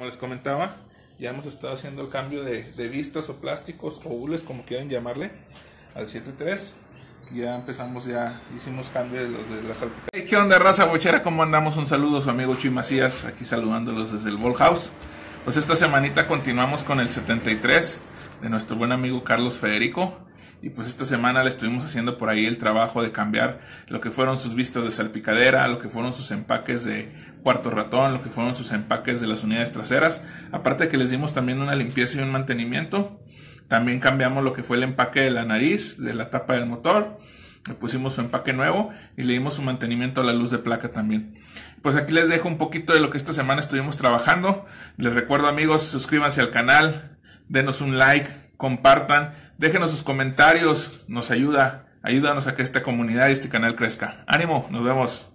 como les comentaba, ya hemos estado haciendo el cambio de, de vistas o plásticos o hules, como quieran llamarle, al 7.3. Ya empezamos, ya hicimos cambio de los de la salpicadera. ¿Qué onda, raza bochera? ¿Cómo andamos? Un saludo a su amigo Chuy Macías, aquí saludándolos desde el Ball House. Pues esta semanita continuamos con el 73 de nuestro buen amigo Carlos Federico. Y pues esta semana le estuvimos haciendo por ahí el trabajo de cambiar lo que fueron sus vistas de salpicadera, lo que fueron sus empaques de cuarto ratón, lo que fueron sus empaques de las unidades traseras. Aparte que les dimos también una limpieza y un mantenimiento. También cambiamos lo que fue el empaque de la nariz, de la tapa del motor. Le pusimos su empaque nuevo y le dimos su mantenimiento a la luz de placa también. Pues aquí les dejo un poquito de lo que esta semana estuvimos trabajando. Les recuerdo amigos, suscríbanse al canal, denos un like, compartan, déjenos sus comentarios, nos ayuda, ayúdanos a que esta comunidad y este canal crezca. Ánimo, nos vemos.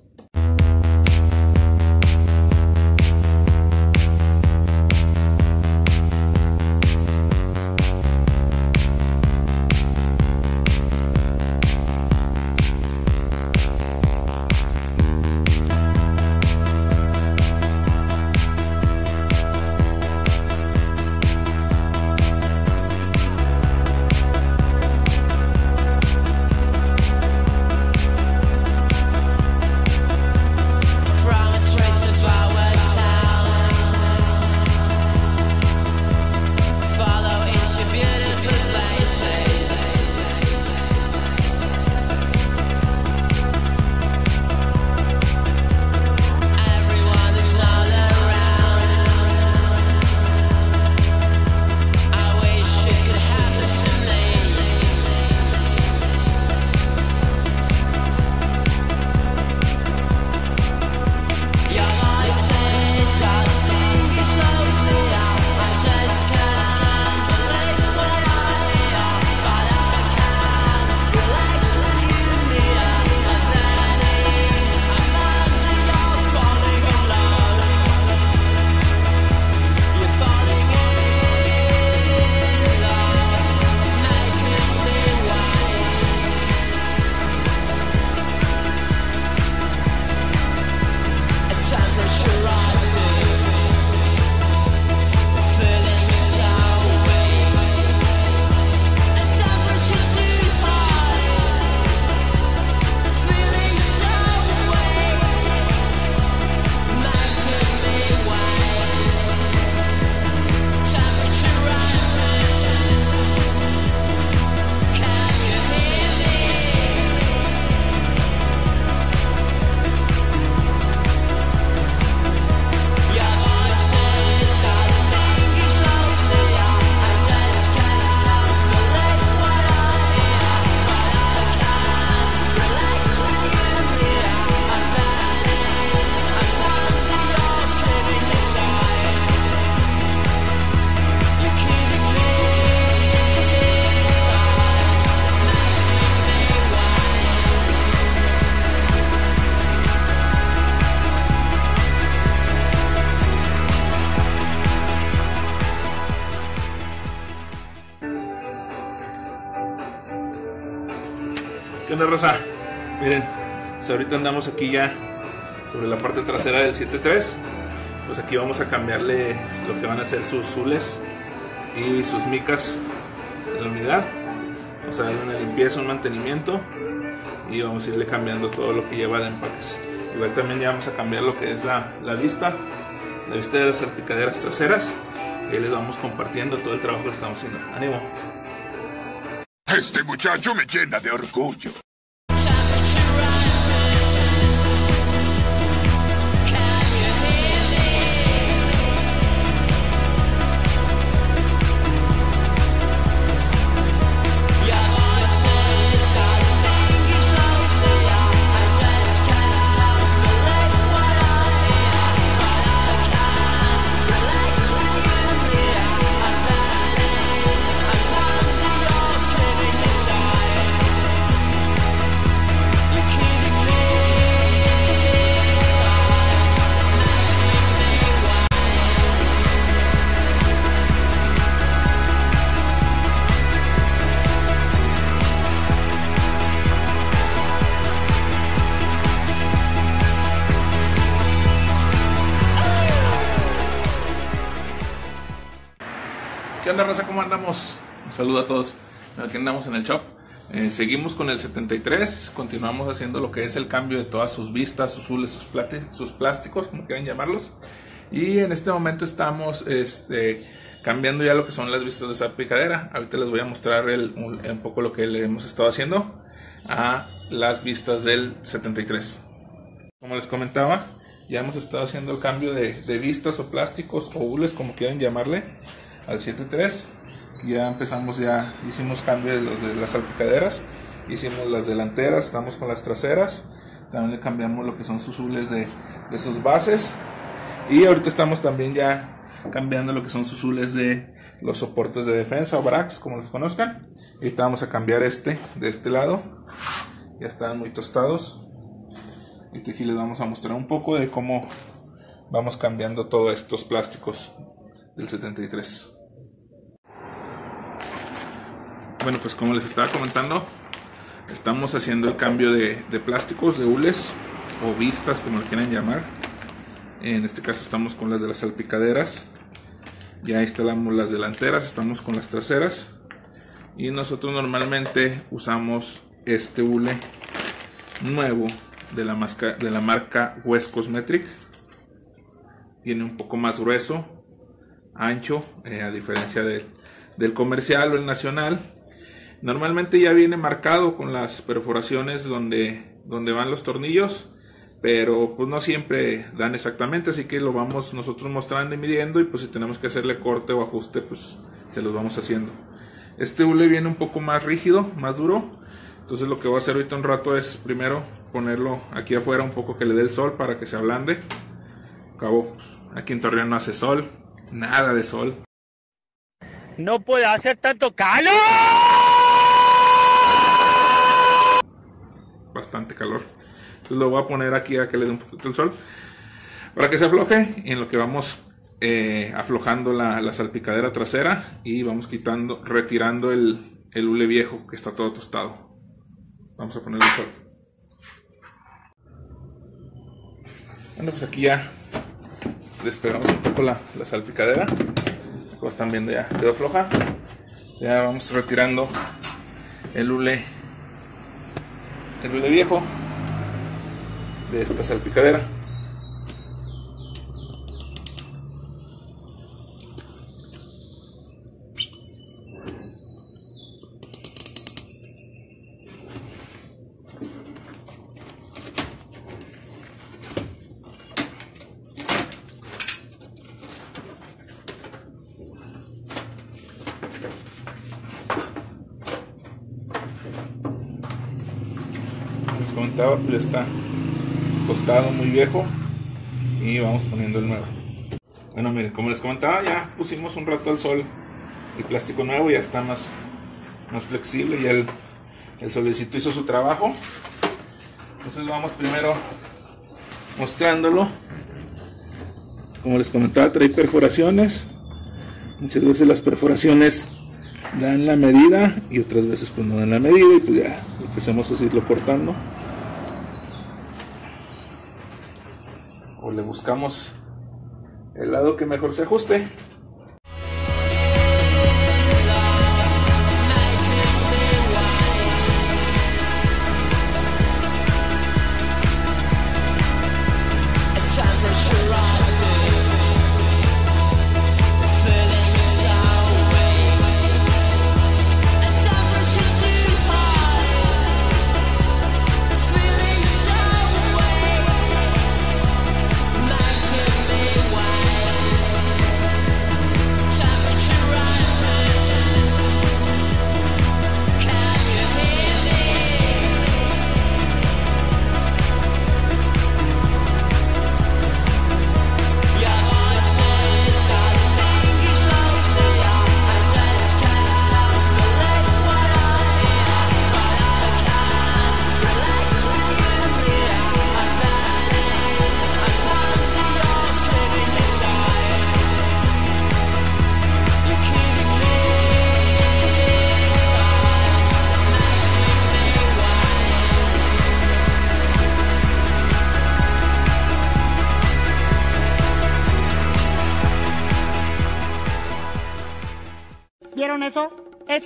¿Qué onda, Rosa? Miren, pues ahorita andamos aquí ya sobre la parte trasera del 7.3. Pues aquí vamos a cambiarle lo que van a ser sus zules y sus micas de la unidad. Vamos a darle una limpieza, un mantenimiento y vamos a irle cambiando todo lo que lleva de empaques. Igual también ya vamos a cambiar lo que es la, la vista, la vista de las salpicaderas traseras. Y ahí les vamos compartiendo todo el trabajo que estamos haciendo. ¡Ánimo! Este muchacho me llena de orgullo. Saludo a todos. Aquí andamos en el shop. Eh, seguimos con el 73. Continuamos haciendo lo que es el cambio de todas sus vistas, sus zules, sus, plásticos, como quieran llamarlos. Y en este momento estamos este, cambiando ya lo que son las vistas de salpicadera. Ahorita les voy a mostrar el- un, poco lo que le hemos estado haciendo a las vistas del 73. Como les comentaba, ya hemos estado haciendo el cambio de, de vistas o plásticos o hules, como quieran llamarle, al 7.3. Ya empezamos, ya hicimos cambio de, los de las salpicaderas, hicimos las delanteras, estamos con las traseras. También le cambiamos lo que son sus hules de, de sus bases. Y ahorita estamos también ya cambiando lo que son sus hules de los soportes de defensa o bracks, como los conozcan. Y vamos a cambiar este de este lado. Ya están muy tostados. Y aquí les vamos a mostrar un poco de cómo vamos cambiando todos estos plásticos del 73. Bueno, pues como les estaba comentando, estamos haciendo el cambio de, plásticos, de hules o vistas, como lo quieran llamar. En este caso estamos con las de las salpicaderas. Ya instalamos las delanteras, estamos con las traseras. Y nosotros normalmente usamos este hule nuevo de la, masca- de la marca West Cosmetric. Viene un poco más grueso, ancho, eh, a diferencia del comercial o el nacional. Normalmente ya viene marcado con las perforaciones donde, donde van los tornillos, pero pues no siempre dan exactamente, así que lo vamos nosotros mostrando y midiendo y pues si tenemos que hacerle corte o ajuste, pues se los vamos haciendo. Este hule viene un poco más rígido, más duro, entonces lo que voy a hacer ahorita un rato es primero ponerlo aquí afuera un poco que le dé el sol para que se ablande. Cabo, pues, aquí en Torreón no hace sol, nada de sol. No puede hacer tanto calor. Bastante calor. Entonces lo voy a poner aquí a que le dé un poquito el sol para que se afloje. En lo que vamos eh, aflojando la, la salpicadera trasera y vamos quitando, retirando el, el hule viejo que está todo tostado. Vamos a ponerle el sol. Bueno, pues aquí ya despegamos un poco la, la salpicadera. Como están viendo ya quedó floja. Ya vamos retirando el hule el hule viejo de esta salpicadera. Pues ya está tostado, muy viejo. Y vamos poniendo el nuevo. Bueno, miren, como les comentaba, ya pusimos un rato al sol el plástico nuevo, ya está más, más flexible, ya el, el solecito hizo su trabajo. Entonces vamos primero mostrándolo. Como les comentaba, trae perforaciones. Muchas veces las perforaciones dan la medida y otras veces pues no dan la medida y pues ya hacemos es irlo cortando. O le buscamos el lado que mejor se ajuste.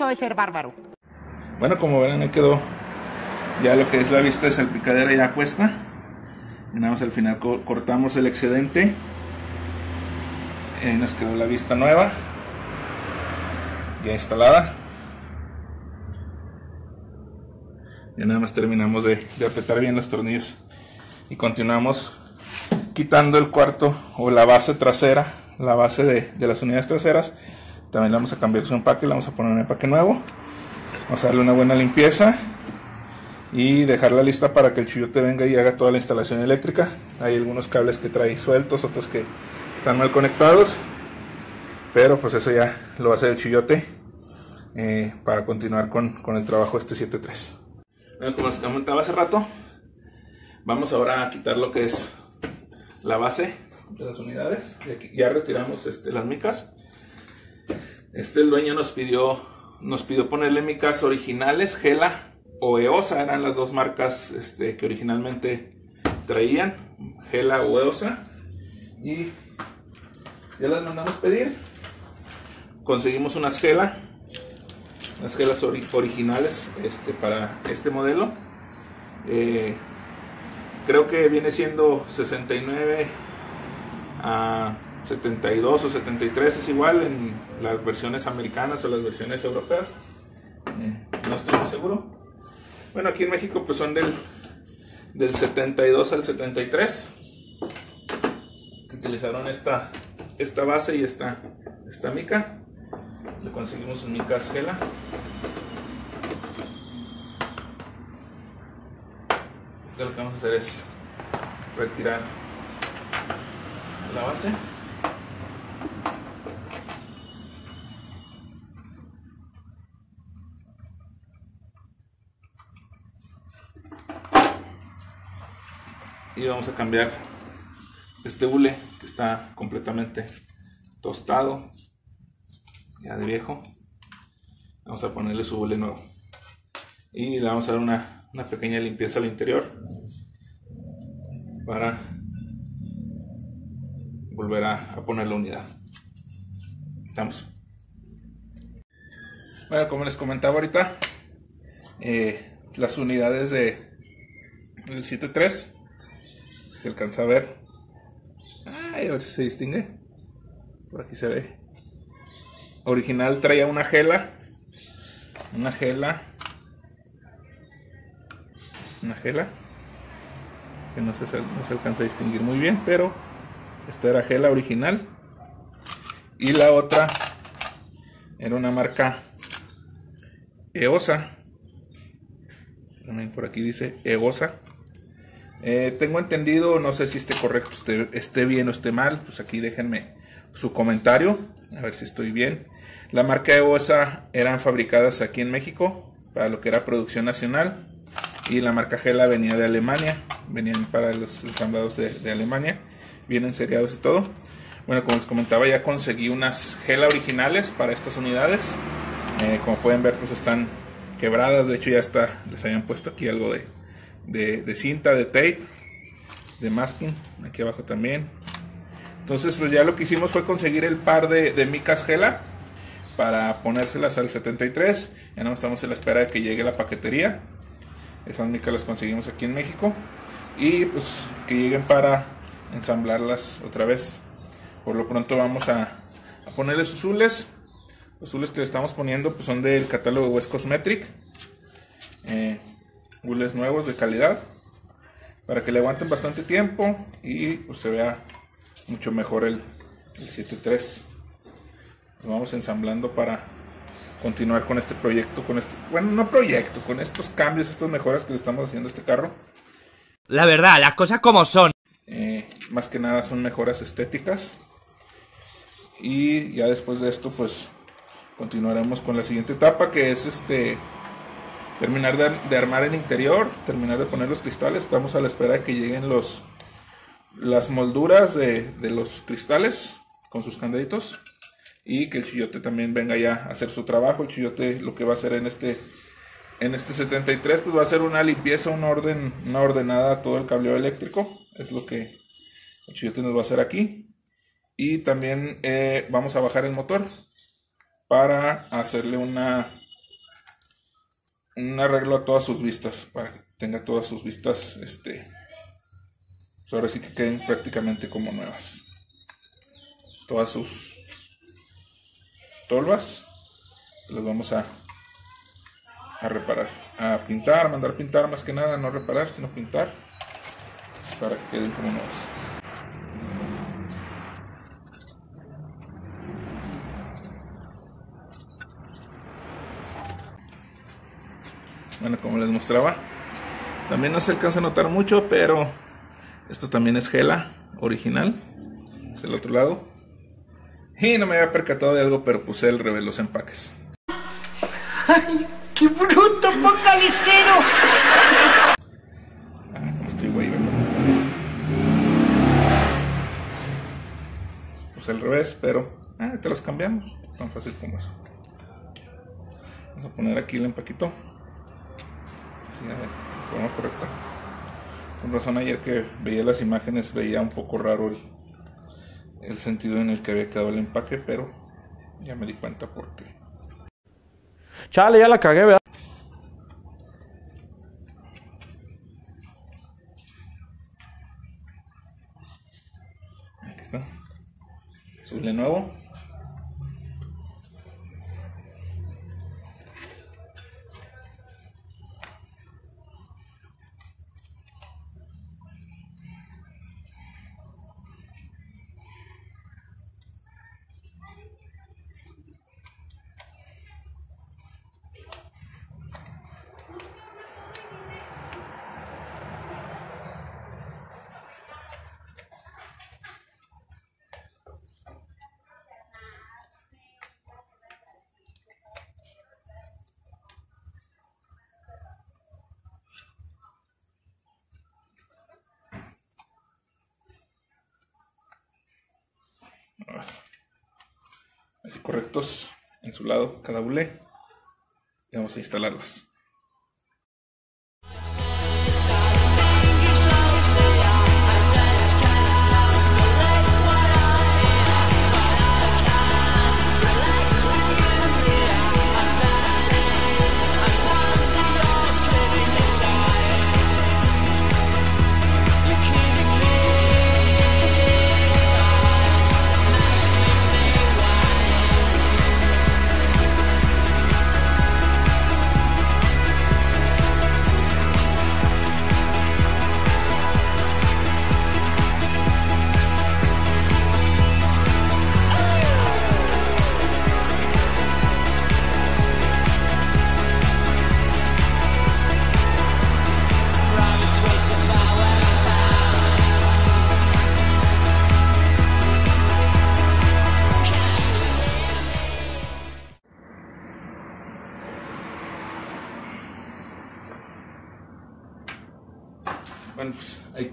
Es ser bárbaro. Bueno, como verán, ahí quedó ya lo que es la vista de salpicadera ya puesta. Y nada más al final co- cortamos el excedente. Eh, nos quedó la vista nueva. Ya instalada. Ya nada más terminamos de, apretar bien los tornillos. Y continuamos quitando el cuarto o la base trasera, la base de las unidades traseras. También le vamos a cambiar su empaque, le vamos a poner un empaque nuevo. Vamos a darle una buena limpieza y dejarla lista para que el chillote venga y haga toda la instalación eléctrica. Hay algunos cables que trae sueltos, otros que están mal conectados, pero pues eso ya lo hacer el chillote eh, para continuar con, con el trabajo este 7.3. Bueno, como les comentaba hace rato, vamos ahora a quitar lo que es la base de las unidades. Ya retiramos este, las micas. Este el dueño nos pidió nos pidió ponerle micas originales, Gela o EOSA, eran las dos marcas este, que originalmente traían, Gela o EOSA. Y ya las mandamos pedir. Conseguimos unas Gela, unas Gelas ori- originales este, para este modelo. Eh, creo que viene siendo 69 a 72 o 73 es igual en las versiones americanas o las versiones europeas. Eh, no estoy muy seguro. Bueno, aquí en México pues son del, del 72 al 73. Que utilizaron esta, esta base y esta, esta mica. Le conseguimos un micas gela. Entonces lo que vamos a hacer es retirar la base. Y vamos a cambiar este hule que está completamente tostado, ya de viejo. Vamos a ponerle su hule nuevo. Y le vamos a dar una, una pequeña limpieza al interior para volver a, poner la unidad. Estamos. Bueno, como les comentaba ahorita, eh, las unidades de del 7.3, se alcanza a ver, ay, a ver si se distingue, por aquí se ve. Original traía una gela, una gela, una gela, que no se, no se alcanza a distinguir muy bien, pero esta era gela original. Y la otra era una marca EOSA. También por aquí dice EOSA. Eh, tengo entendido, no sé si esté correcto, esté, esté bien o esté mal. Pues aquí déjenme su comentario. A ver si estoy bien. La marca EOSA eran fabricadas aquí en México para lo que era producción nacional. Y la marca Gela venía de Alemania. Venían para los ensamblados de, de Alemania. Vienen seriados y todo. Bueno, como les comentaba, ya conseguí unas Gela originales para estas unidades. Eh, como pueden ver, pues están quebradas. De hecho, ya está, les habían puesto aquí algo de, de, de cinta, de tape, de masking. Aquí abajo también. Entonces, pues ya lo que hicimos fue conseguir el par de, de micas Gela para ponérselas al 73. Ya no estamos en la espera de que llegue la paquetería. Esas micas las conseguimos aquí en México. Y pues que lleguen para ensamblarlas otra vez. Por lo pronto vamos a, a ponerle sus hules. Los hules que estamos poniendo pues, son del catálogo West Cosmetric. Eh, hules nuevos de calidad. Para que le aguanten bastante tiempo y pues, se vea mucho mejor el, el 7.3. Lo vamos ensamblando para continuar con este proyecto. Con este, bueno, no proyecto, con estos cambios, estas mejoras que le estamos haciendo a este carro. La verdad, las cosas como son. Eh, más que nada son mejoras estéticas. Y ya después de esto, pues continuaremos con la siguiente etapa, que es este terminar de, de armar el interior, terminar de poner los cristales. Estamos a la espera de que lleguen los las molduras de, de los cristales con sus candaditos y que el chillote también venga ya a hacer su trabajo. El chillote lo que va a hacer en este en este 73 pues va a ser una limpieza, una orden, una ordenada a todo el cableado eléctrico. Es lo que el chillote nos va a hacer aquí. Y también eh, vamos a bajar el motor. para hacerle una un arreglo a todas sus vistas para que tenga todas sus vistas este pues ahora sí que queden prácticamente como nuevas. Todas sus tolvas las vamos a a reparar a pintar mandar pintar más que nada no reparar sino pintar para que queden como nuevas Bueno, como les mostraba, también no se alcanza a notar mucho, pero esto también es Gela original. Es el otro lado. Y no me había percatado de algo, pero puse el revés los empaques. ¡Ay, qué bruto! ¡Póngale cero! Ah, estoy güey. Puse el revés, pero ah, te los cambiamos. Tan fácil como eso. Vamos a poner aquí el empaquito. Con razón ayer que veía las imágenes veía un poco raro el, el sentido en el que había quedado el empaque, pero ya me di cuenta por qué. Chale, ya la cagué, ¿verdad? Correctos en su lado cada bule. Y vamos a instalarlas.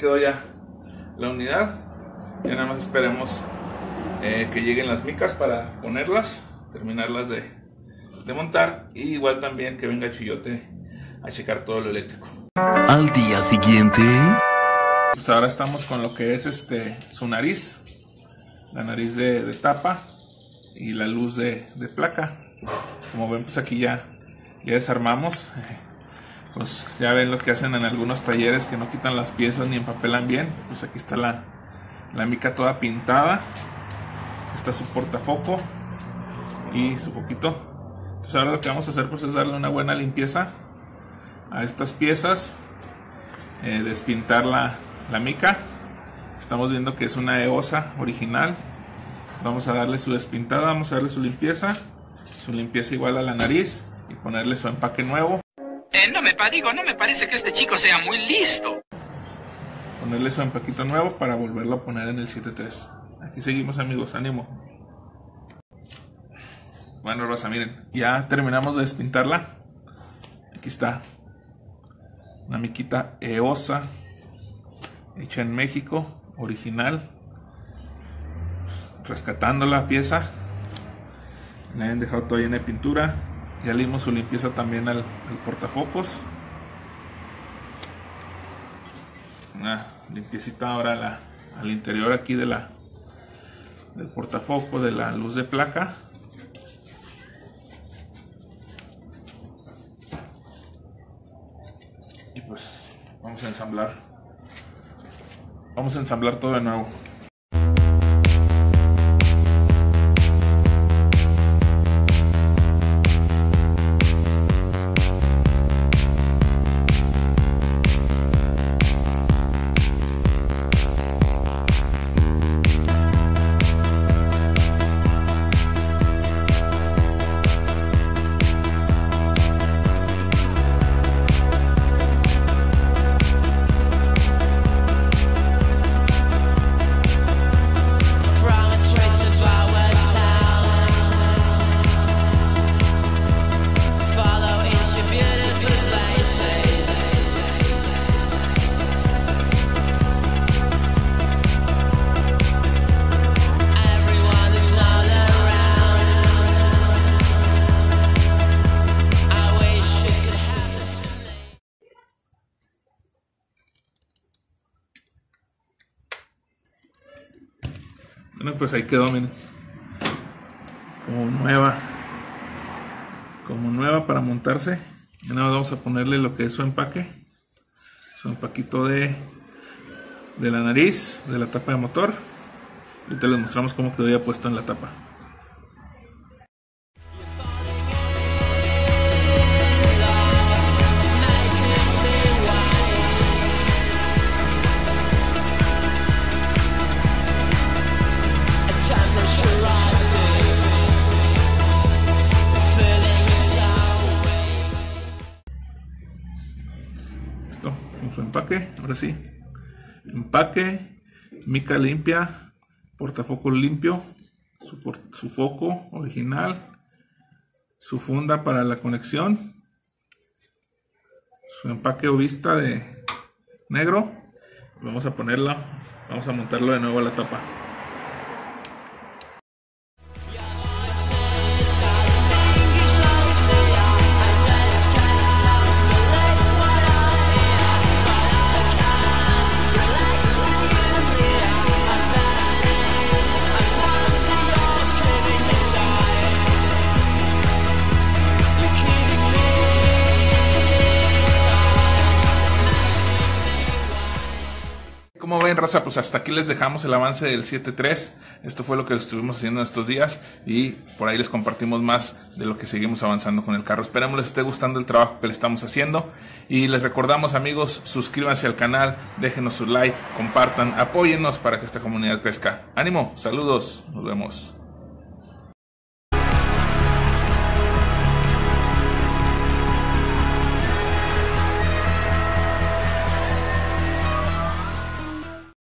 Quedó ya la unidad. Ya nada más esperemos eh, que lleguen las micas para ponerlas, terminarlas de, de montar. Y igual también que venga Chillote a checar todo lo eléctrico. Al día siguiente. Pues ahora estamos con lo que es este su nariz, la nariz de, de tapa y la luz de, de placa. Como ven, pues aquí ya, ya desarmamos. Pues ya ven lo que hacen en algunos talleres que no quitan las piezas ni empapelan bien. Pues aquí está la, la mica toda pintada. Está su portafoco y su foquito. Entonces ahora lo que vamos a hacer pues es darle una buena limpieza a estas piezas. eh, despintar la, la mica. Estamos viendo que es una EOSA original. Vamos a darle su despintada, vamos a darle su limpieza. Su limpieza igual a la nariz y ponerle su empaque nuevo. No me digo, no me parece que este chico sea muy listo. Ponerle su empaquito nuevo para volverlo a poner en el 7.3. Aquí seguimos amigos, ánimo. Bueno, Rosa, miren, ya terminamos de despintarla. Aquí está. Una miquita EOSA. Hecha en México, original. Rescatando la pieza. Le habían dejado todavía en pintura. Ya le dimos su limpieza también al, portafocos. Una limpiecita ahora al interior aquí de la del portafocos de la luz de placa. Y pues vamos a ensamblar. Vamos a ensamblar todo de nuevo. Pues ahí quedó, miren. Como nueva. Como nueva para montarse. Y nada más vamos a ponerle lo que es su empaque. Su empaquito de, de la nariz, de la tapa de motor. Ahorita les mostramos cómo quedó ya puesto en la tapa. Su empaque, ahora sí. Empaque, mica limpia, portafoco limpio, su, su foco original, su funda para la conexión, su empaque o vista de negro. Vamos a ponerlo, vamos a montarlo de nuevo a la tapa. Ven, raza, pues hasta aquí les dejamos el avance del 7.3. Esto fue lo que estuvimos haciendo en estos días y por ahí les compartimos más de lo que seguimos avanzando con el carro. Esperamos les esté gustando el trabajo que le estamos haciendo y les recordamos, amigos, suscríbanse al canal, déjenos su like, compartan, apóyennos para que esta comunidad crezca. Ánimo, saludos, nos vemos.